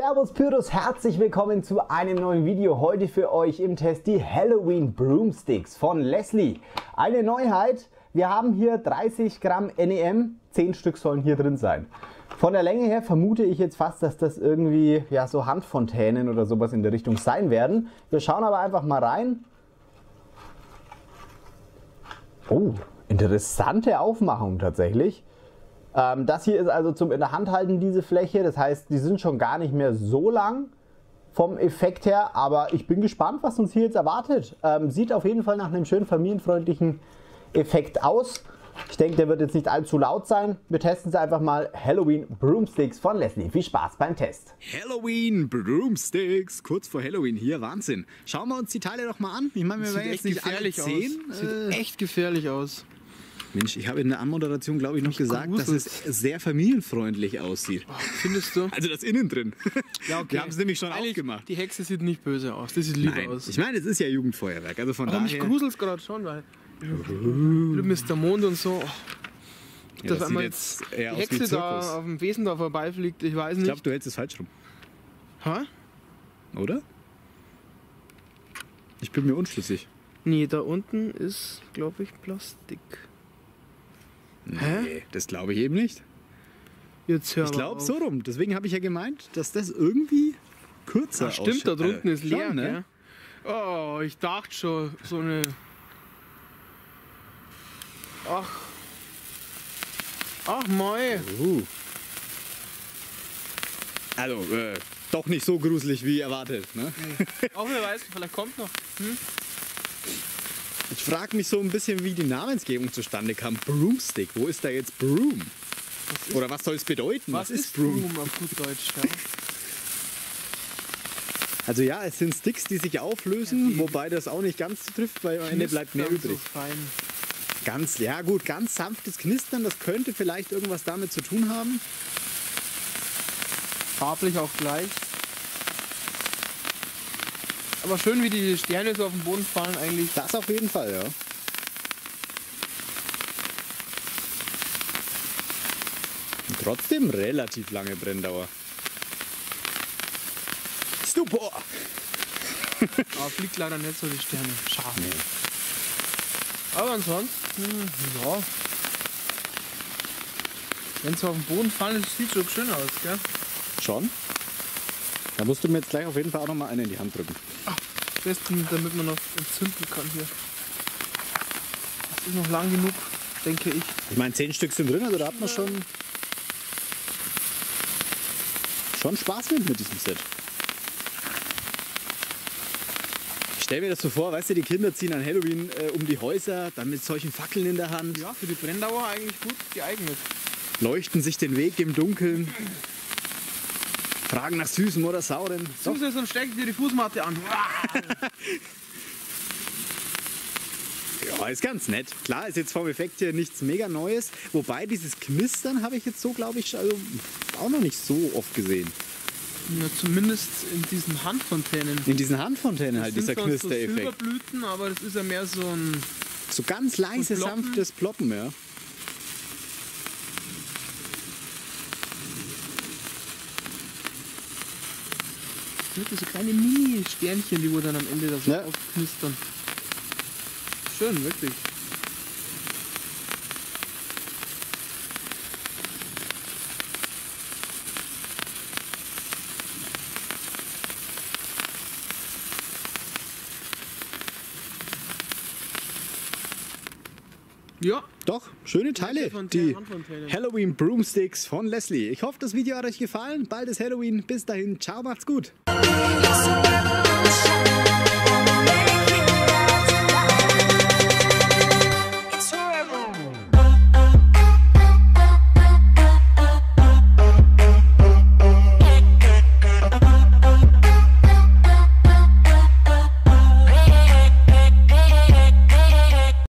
Servus Pyros, herzlich willkommen zu einem neuen Video. Heute für euch im Test die Halloween Broomsticks von Leslie. Eine Neuheit, wir haben hier 30 Gramm NEM, 10 Stück sollen hier drin sein. Von der Länge her vermute ich jetzt fast, dass das irgendwie ja, so Handfontänen oder sowas in der Richtung sein werden. Wir schauen aber einfach mal rein. Oh, interessante Aufmachung tatsächlich. Ähm, das hier ist also zum in der Hand halten diese Fläche. Das heißt, die sind schon gar nicht mehr so lang vom Effekt her. Aber ich bin gespannt, was uns hier jetzt erwartet. Ähm, sieht auf jeden Fall nach einem schönen familienfreundlichen Effekt aus. Ich denke, der wird jetzt nicht allzu laut sein. Wir testen es einfach mal. Halloween Broomsticks von Leslie. Viel Spaß beim Test. Halloween Broomsticks. Kurz vor Halloween hier. Wahnsinn. Schauen wir uns die Teile doch mal an. Ich meine, wir werden jetzt nicht alle sehen. Sieht äh, echt gefährlich aus. Mensch, ich habe in der Anmoderation, glaube ich, noch gesagt, dass es sehr familienfreundlich aussieht. Oh, findest du? Also das innen drin. Ja, okay. Wir haben es nämlich schon Eigentlich, aufgemacht. Die Hexe sieht nicht böse aus. Das sieht lieb Nein. aus. Ich meine, es ist ja Jugendfeuerwerk. Also von Aber mich daher. gruselt es gerade schon, weil. Mr. Mond und so. Oh. Ja, dass das einmal jetzt die Hexe da auf dem Wesen da vorbeifliegt, ich weiß Ich nicht. glaube, du hältst es falsch rum, Hä? oder? Ich bin mir unschlüssig. Nee, da unten ist, glaube ich, Plastik. Hä? Nee, das glaube ich eben nicht. Jetzt hör Ich glaube so rum. Deswegen habe ich ja gemeint, dass das irgendwie kürzer Ach, stimmt, da drunten Äh, ist leer, schon, ne? Oh, ich dachte schon, so eine. Ach. Ach, Mai. Uh. Also, äh, doch nicht so gruselig wie erwartet. Ne? Auch wer weiß, vielleicht kommt noch. Ich frage mich so ein bisschen, wie die Namensgebung zustande kam. Broomstick, wo ist da jetzt Broom? Oder was soll es bedeuten? Was, ist Broom auf gut Deutsch? Ja. Also ja, es sind Sticks, die sich auflösen, Ja, wobei das auch nicht ganz trifft, weil am Ende bleibt mehr übrig. So. Ganz, ja gut, ganz sanftes Knistern, das könnte vielleicht irgendwas damit zu tun haben. Farblich auch gleich. Aber schön, wie die Sterne so auf den Boden fallen eigentlich. Das auf jeden Fall, ja. Und trotzdem relativ lange Brenndauer. Super! Aber fliegt leider nicht so die Sterne. Schade. Aber ansonsten, ja. Wenn sie auf den Boden fallen, sieht schon schön aus, gell? Schon? Da musst du mir jetzt gleich auf jeden Fall auch noch mal eine in die Hand drücken. Am besten, damit man noch entzünden kann hier. Das ist noch lang genug, denke ich. Ich meine, zehn Stück sind drin, also da hat man schon, schon Spaß mit, mit diesem Set. Ich stell mir das so vor, weißt du, die Kinder ziehen an Halloween äh, um die Häuser, dann mit solchen Fackeln in der Hand, Ja, für die Brenndauer eigentlich gut geeignet. leuchten sich den Weg im Dunkeln, fragen nach Süßem oder Sauren. Doch, Suchst und steck dir die Fußmatte an. ja, ist ganz nett. Klar, ist jetzt vom Effekt her nichts mega Neues, wobei dieses Knistern habe ich jetzt so, glaube ich, also, auch noch nicht so oft gesehen. Ja, zumindest in diesen Handfontänen. In diesen Handfontänen halt, Das dieser sind sonst so Knistereffekt. Silberblüten, aber das ist ja mehr so ein. So ganz leise, Und Ploppen? sanftes Ploppen, ja. Wirklich so kleine Mini-Sternchen, die wo dann am Ende da so Ja. aufknistern. Schön, wirklich. Ja, Doch, schöne Teile. Die. Halloween Broomsticks von Leslie. Ich hoffe, das Video hat euch gefallen. Bald ist Halloween. Bis dahin. Ciao, macht's gut. It's so